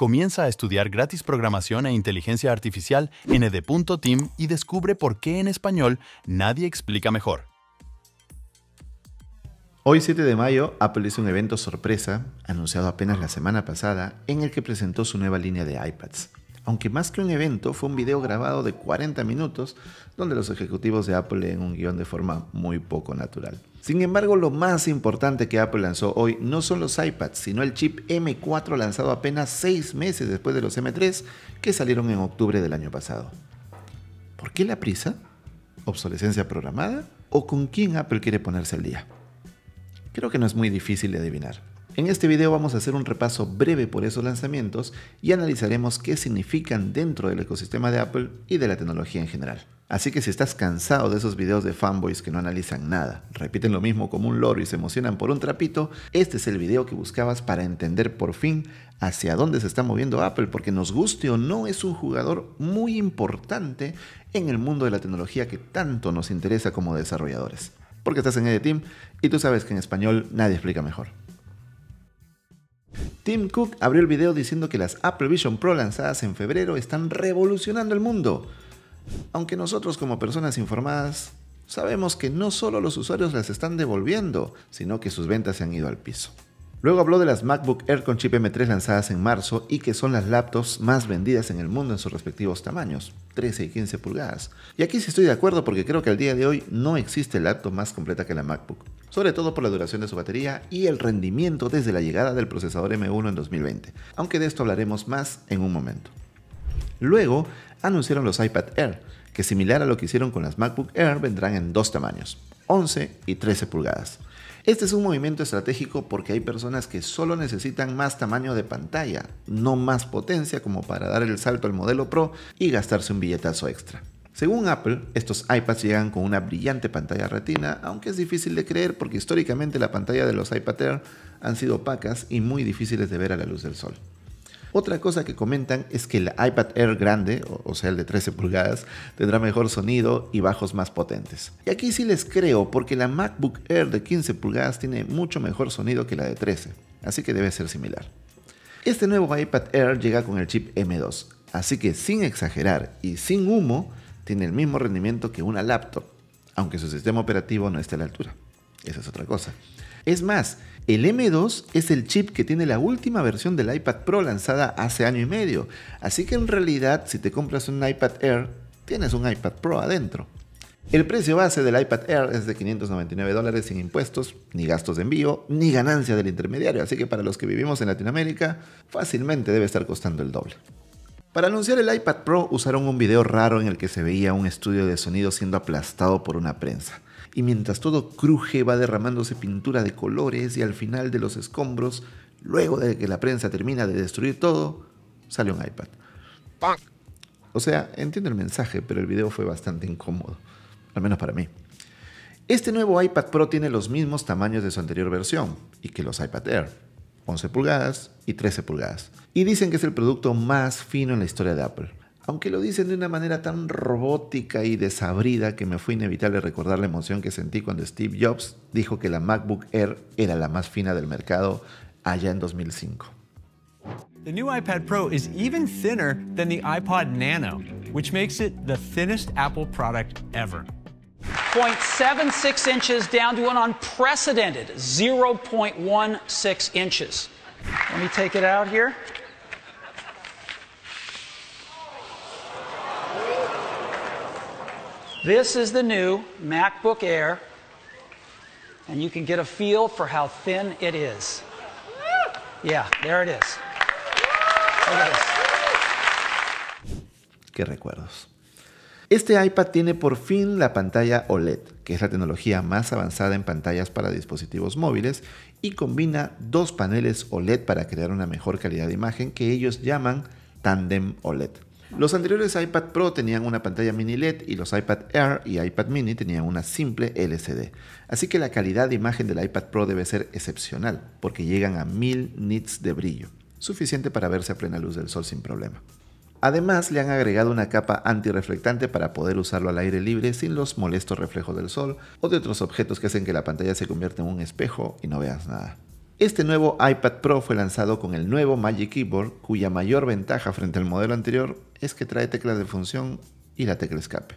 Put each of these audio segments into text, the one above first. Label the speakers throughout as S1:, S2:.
S1: Comienza a estudiar gratis programación e inteligencia artificial en ed.team y descubre por qué en español nadie explica mejor.
S2: Hoy 7 de mayo, Apple hizo un evento sorpresa, anunciado apenas la semana pasada, en el que presentó su nueva línea de iPads. Aunque más que un evento, fue un video grabado de 40 minutos, donde los ejecutivos de Apple leen un guion de forma muy poco natural. Sin embargo, lo más importante que Apple lanzó hoy no son los iPads, sino el chip M4 lanzado apenas 6 meses después de los M3 que salieron en octubre del año pasado. ¿Por qué la prisa? ¿Obsolescencia programada? ¿O con quién Apple quiere ponerse al día? Creo que no es muy difícil de adivinar. En este video vamos a hacer un repaso breve por esos lanzamientos y analizaremos qué significan dentro del ecosistema de Apple y de la tecnología en general. Así que si estás cansado de esos videos de fanboys que no analizan nada, repiten lo mismo como un loro y se emocionan por un trapito, este es el video que buscabas para entender por fin hacia dónde se está moviendo Apple, porque nos guste o no es un jugador muy importante en el mundo de la tecnología que tanto nos interesa como desarrolladores. Porque estás en EDTeam y tú sabes que en español nadie explica mejor. Tim Cook abrió el video diciendo que las Apple Vision Pro lanzadas en febrero están revolucionando el mundo. Aunque nosotros como personas informadas sabemos que no solo los usuarios las están devolviendo, sino que sus ventas se han ido al piso. Luego habló de las MacBook Air con chip M3 lanzadas en marzo y que son las laptops más vendidas en el mundo en sus respectivos tamaños, 13 y 15 pulgadas. Y aquí sí estoy de acuerdo porque creo que al día de hoy no existe laptop más completa que la MacBook, sobre todo por la duración de su batería y el rendimiento desde la llegada del procesador M1 en 2020, aunque de esto hablaremos más en un momento. Luego anunciaron los iPad Air, que similar a lo que hicieron con las MacBook Air vendrán en dos tamaños, 11 y 13 pulgadas. Este es un movimiento estratégico porque hay personas que solo necesitan más tamaño de pantalla, no más potencia como para dar el salto al modelo Pro y gastarse un billetazo extra. Según Apple, estos iPads llegan con una brillante pantalla retina, aunque es difícil de creer porque históricamente la pantalla de los iPad Air han sido opacas y muy difíciles de ver a la luz del sol. Otra cosa que comentan es que el iPad Air grande, o sea el de 13 pulgadas, tendrá mejor sonido y bajos más potentes. Y aquí sí les creo porque la MacBook Air de 15 pulgadas tiene mucho mejor sonido que la de 13, así que debe ser similar. Este nuevo iPad Air llega con el chip M2, así que sin exagerar y sin humo, tiene el mismo rendimiento que una laptop, aunque su sistema operativo no esté a la altura. Esa es otra cosa. Es más, el M2 es el chip que tiene la última versión del iPad Pro lanzada hace año y medio, así que en realidad si te compras un iPad Air, tienes un iPad Pro adentro. El precio base del iPad Air es de 599 dólares sin impuestos, ni gastos de envío, ni ganancia del intermediario, así que para los que vivimos en Latinoamérica, fácilmente debe estar costando el doble. Para anunciar el iPad Pro usaron un video raro en el que se veía un estudio de sonido siendo aplastado por una prensa y mientras todo cruje va derramándose pintura de colores y al final de los escombros, luego de que la prensa termina de destruir todo, sale un iPad. O sea, entiendo el mensaje, pero el video fue bastante incómodo, al menos para mí. Este nuevo iPad Pro tiene los mismos tamaños de su anterior versión y que los iPad Air, 11 pulgadas y 13 pulgadas. Y dicen que es el producto más fino en la historia de Apple aunque lo dicen de una manera tan robótica y desabrida que me fue inevitable recordar la emoción que sentí cuando Steve Jobs dijo que la MacBook Air era la más fina del mercado allá en 2005.
S3: The new iPad Pro is even thinner than the iPod Nano, which makes it the thinnest Apple product ever.
S4: 0.76 inches down to an unprecedented 0.16 inches. Let me take it out here. This is the new MacBook Air, and you can get a feel for how thin it is. Yeah, there it is. Look at this.
S2: Qué recuerdos. Este iPad tiene por fin la pantalla OLED, que es la tecnología más avanzada en pantallas para dispositivos móviles, y combina dos paneles OLED para crear una mejor calidad de imagen que ellos llaman Tandem OLED. Los anteriores iPad Pro tenían una pantalla mini LED y los iPad Air y iPad mini tenían una simple LCD. Así que la calidad de imagen del iPad Pro debe ser excepcional, porque llegan a 1000 nits de brillo, suficiente para verse a plena luz del sol sin problema. Además, le han agregado una capa antirreflectante para poder usarlo al aire libre sin los molestos reflejos del sol o de otros objetos que hacen que la pantalla se convierta en un espejo y no veas nada. Este nuevo iPad Pro fue lanzado con el nuevo Magic Keyboard, cuya mayor ventaja frente al modelo anterior es que trae teclas de función y la tecla escape.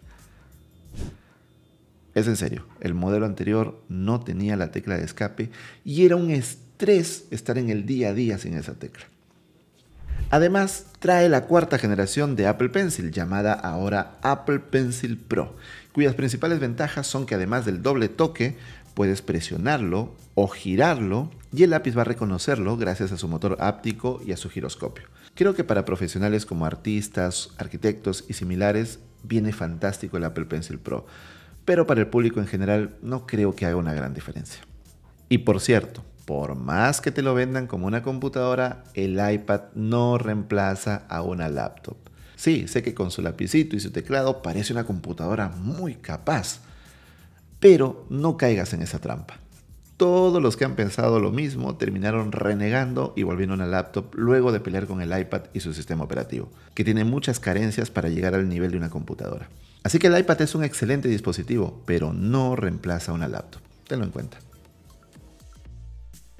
S2: Es en serio, el modelo anterior no tenía la tecla de escape y era un estrés estar en el día a día sin esa tecla. Además, trae la cuarta generación de Apple Pencil, llamada ahora Apple Pencil Pro, cuyas principales ventajas son que además del doble toque, puedes presionarlo o girarlo y el lápiz va a reconocerlo gracias a su motor áptico y a su giroscopio. Creo que para profesionales como artistas, arquitectos y similares viene fantástico el Apple Pencil Pro, pero para el público en general no creo que haga una gran diferencia. Y por cierto, por más que te lo vendan como una computadora, el iPad no reemplaza a una laptop. Sí, sé que con su lapicito y su teclado parece una computadora muy capaz, pero no caigas en esa trampa. Todos los que han pensado lo mismo terminaron renegando y volviendo a una laptop luego de pelear con el iPad y su sistema operativo, que tiene muchas carencias para llegar al nivel de una computadora. Así que el iPad es un excelente dispositivo, pero no reemplaza una laptop. Tenlo en cuenta.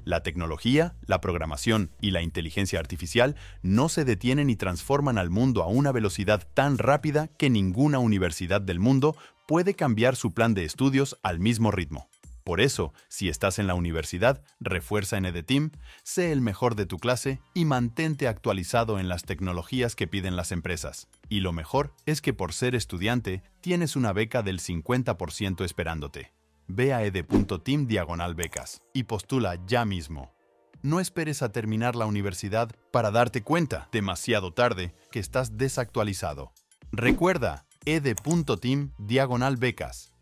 S1: La tecnología, la programación y la inteligencia artificial no se detienen y transforman al mundo a una velocidad tan rápida que ninguna universidad del mundo puede cambiar su plan de estudios al mismo ritmo. Por eso, si estás en la universidad, refuerza en EDETIM, sé el mejor de tu clase y mantente actualizado en las tecnologías que piden las empresas. Y lo mejor es que por ser estudiante, tienes una beca del 50% esperándote. Ve a ed.team diagonal becas y postula ya mismo. No esperes a terminar la universidad para darte cuenta, demasiado tarde, que estás desactualizado. Recuerda, ed.team diagonal becas.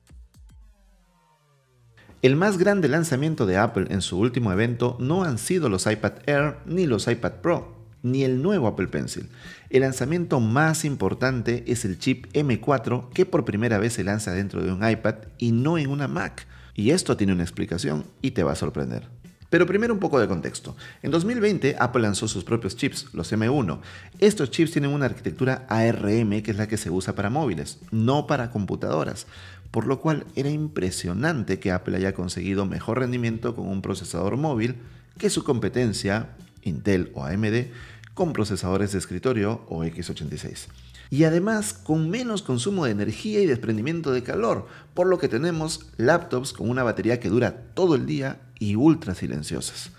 S2: El más grande lanzamiento de Apple en su último evento no han sido los iPad Air ni los iPad Pro, ni el nuevo Apple Pencil. El lanzamiento más importante es el chip M4 que por primera vez se lanza dentro de un iPad y no en una Mac. Y esto tiene una explicación y te va a sorprender. Pero primero un poco de contexto. En 2020 Apple lanzó sus propios chips, los M1. Estos chips tienen una arquitectura ARM que es la que se usa para móviles, no para computadoras por lo cual era impresionante que Apple haya conseguido mejor rendimiento con un procesador móvil que su competencia, Intel o AMD, con procesadores de escritorio o x86. Y además con menos consumo de energía y desprendimiento de calor, por lo que tenemos laptops con una batería que dura todo el día y ultra silenciosas.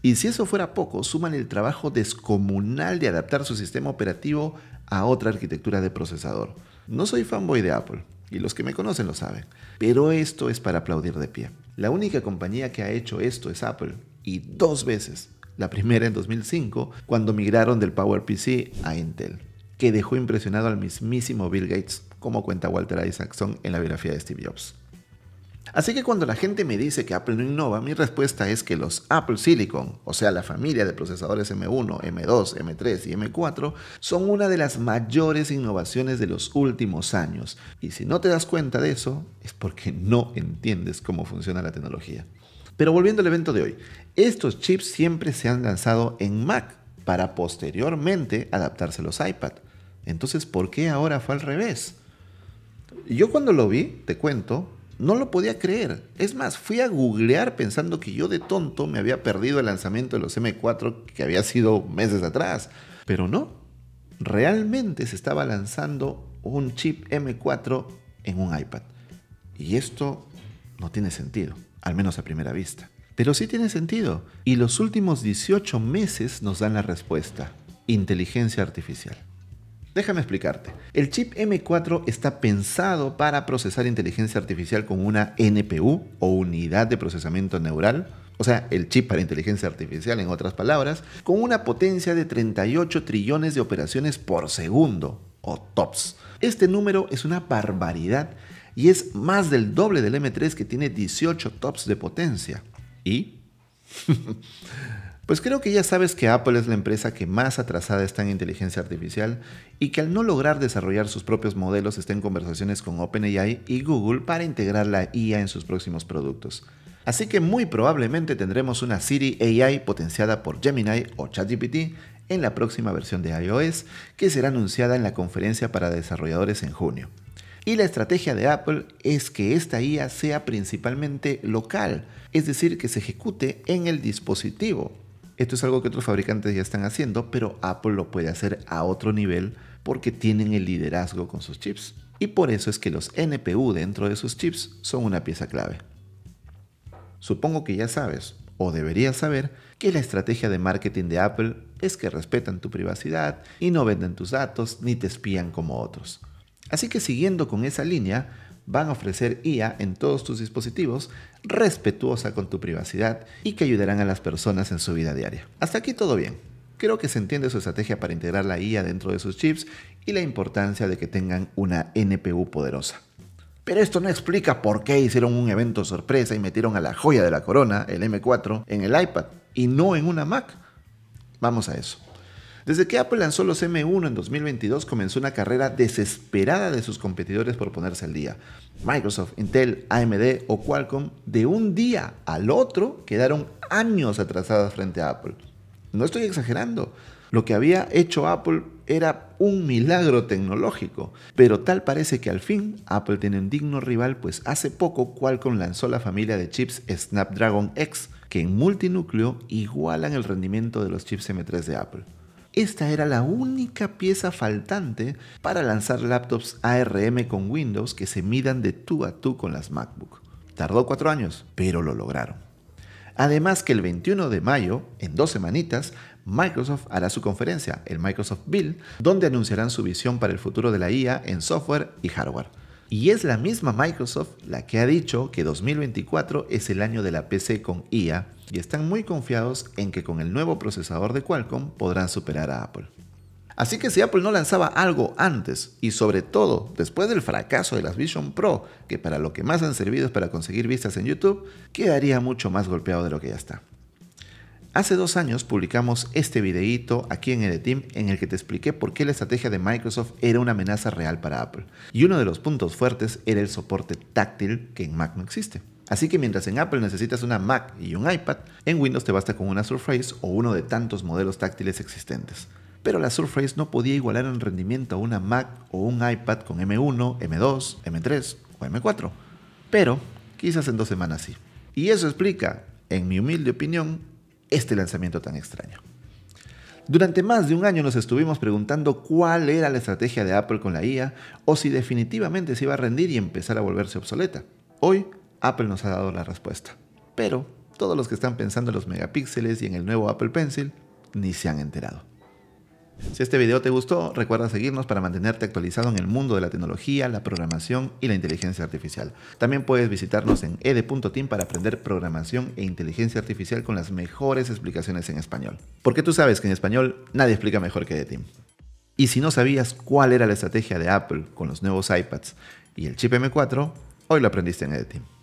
S2: Y si eso fuera poco, suman el trabajo descomunal de adaptar su sistema operativo a otra arquitectura de procesador. No soy fanboy de Apple, y los que me conocen lo saben. Pero esto es para aplaudir de pie. La única compañía que ha hecho esto es Apple, y dos veces. La primera en 2005, cuando migraron del PowerPC a Intel, que dejó impresionado al mismísimo Bill Gates, como cuenta Walter Isaacson en la biografía de Steve Jobs. Así que cuando la gente me dice que Apple no innova, mi respuesta es que los Apple Silicon, o sea, la familia de procesadores M1, M2, M3 y M4, son una de las mayores innovaciones de los últimos años. Y si no te das cuenta de eso, es porque no entiendes cómo funciona la tecnología. Pero volviendo al evento de hoy, estos chips siempre se han lanzado en Mac para posteriormente adaptarse a los iPad. Entonces, ¿por qué ahora fue al revés? Yo cuando lo vi, te cuento, no lo podía creer. Es más, fui a googlear pensando que yo de tonto me había perdido el lanzamiento de los M4 que había sido meses atrás. Pero no. Realmente se estaba lanzando un chip M4 en un iPad. Y esto no tiene sentido, al menos a primera vista. Pero sí tiene sentido. Y los últimos 18 meses nos dan la respuesta. Inteligencia artificial. Déjame explicarte. El chip M4 está pensado para procesar inteligencia artificial con una NPU o unidad de procesamiento neural, o sea, el chip para inteligencia artificial en otras palabras, con una potencia de 38 trillones de operaciones por segundo, o TOPS. Este número es una barbaridad y es más del doble del M3 que tiene 18 TOPS de potencia. ¿Y? Pues creo que ya sabes que Apple es la empresa que más atrasada está en inteligencia artificial y que al no lograr desarrollar sus propios modelos está en conversaciones con OpenAI y Google para integrar la IA en sus próximos productos. Así que muy probablemente tendremos una Siri AI potenciada por Gemini o ChatGPT en la próxima versión de iOS que será anunciada en la conferencia para desarrolladores en junio. Y la estrategia de Apple es que esta IA sea principalmente local, es decir, que se ejecute en el dispositivo. Esto es algo que otros fabricantes ya están haciendo, pero Apple lo puede hacer a otro nivel porque tienen el liderazgo con sus chips. Y por eso es que los NPU dentro de sus chips son una pieza clave. Supongo que ya sabes, o deberías saber, que la estrategia de marketing de Apple es que respetan tu privacidad y no venden tus datos ni te espían como otros. Así que siguiendo con esa línea, van a ofrecer IA en todos tus dispositivos, respetuosa con tu privacidad y que ayudarán a las personas en su vida diaria. Hasta aquí todo bien. Creo que se entiende su estrategia para integrar la IA dentro de sus chips y la importancia de que tengan una NPU poderosa. Pero esto no explica por qué hicieron un evento sorpresa y metieron a la joya de la corona, el M4, en el iPad y no en una Mac. Vamos a eso. Desde que Apple lanzó los M1 en 2022 comenzó una carrera desesperada de sus competidores por ponerse al día. Microsoft, Intel, AMD o Qualcomm de un día al otro quedaron años atrasadas frente a Apple. No estoy exagerando. Lo que había hecho Apple era un milagro tecnológico, pero tal parece que al fin Apple tiene un digno rival, pues hace poco Qualcomm lanzó la familia de chips Snapdragon X, que en multinúcleo igualan el rendimiento de los chips M3 de Apple. Esta era la única pieza faltante para lanzar laptops ARM con Windows que se midan de tú a tú con las MacBook. Tardó cuatro años, pero lo lograron. Además que el 21 de mayo, en dos semanitas, Microsoft hará su conferencia, el Microsoft Build, donde anunciarán su visión para el futuro de la IA en software y hardware. Y es la misma Microsoft la que ha dicho que 2024 es el año de la PC con IA y están muy confiados en que con el nuevo procesador de Qualcomm podrán superar a Apple. Así que si Apple no lanzaba algo antes y sobre todo después del fracaso de las Vision Pro, que para lo que más han servido es para conseguir vistas en YouTube, quedaría mucho más golpeado de lo que ya está. Hace dos años publicamos este videíto aquí en Edeteam en el que te expliqué por qué la estrategia de Microsoft era una amenaza real para Apple. Y uno de los puntos fuertes era el soporte táctil que en Mac no existe. Así que mientras en Apple necesitas una Mac y un iPad, en Windows te basta con una Surface o uno de tantos modelos táctiles existentes. Pero la Surface no podía igualar en rendimiento a una Mac o un iPad con M1, M2, M3 o M4. Pero quizás en dos semanas sí. Y eso explica, en mi humilde opinión, este lanzamiento tan extraño. Durante más de un año nos estuvimos preguntando cuál era la estrategia de Apple con la IA o si definitivamente se iba a rendir y empezar a volverse obsoleta. Hoy, Apple nos ha dado la respuesta. Pero todos los que están pensando en los megapíxeles y en el nuevo Apple Pencil ni se han enterado. Si este video te gustó, recuerda seguirnos para mantenerte actualizado en el mundo de la tecnología, la programación y la inteligencia artificial. También puedes visitarnos en ed.team para aprender programación e inteligencia artificial con las mejores explicaciones en español. Porque tú sabes que en español nadie explica mejor que Edeteam. Y si no sabías cuál era la estrategia de Apple con los nuevos iPads y el chip M4, hoy lo aprendiste en Edeteam.